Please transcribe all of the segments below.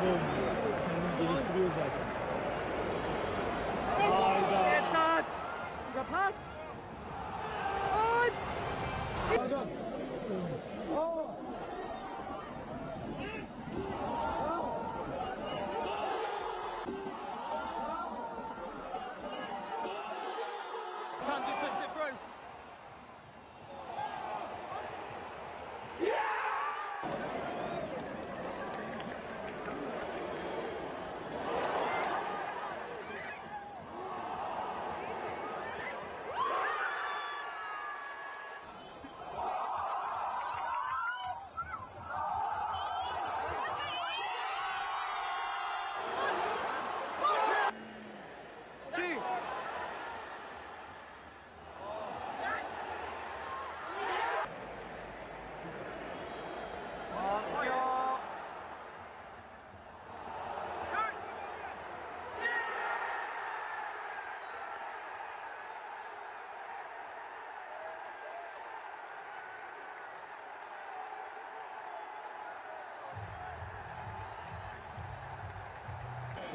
Güzel oynuyor. Kendini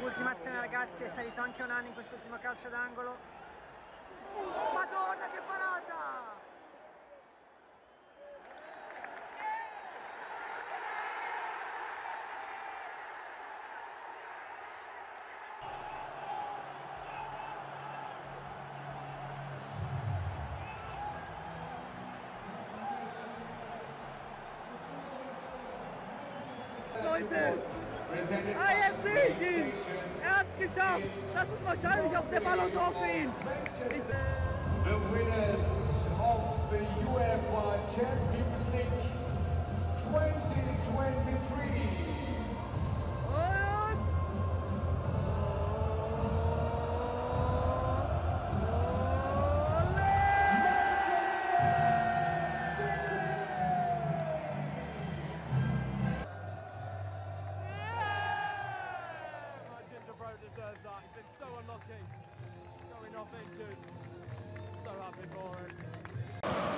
Ultima azione ragazzi, è salito anche un anno in quest'ultimo calcio d'angolo. Madonna che parata! Leute, IFC, er hat's geschafft. Das ist wahrscheinlich auch der Ballon d'Or für ihn. Going off injured. So happy for him.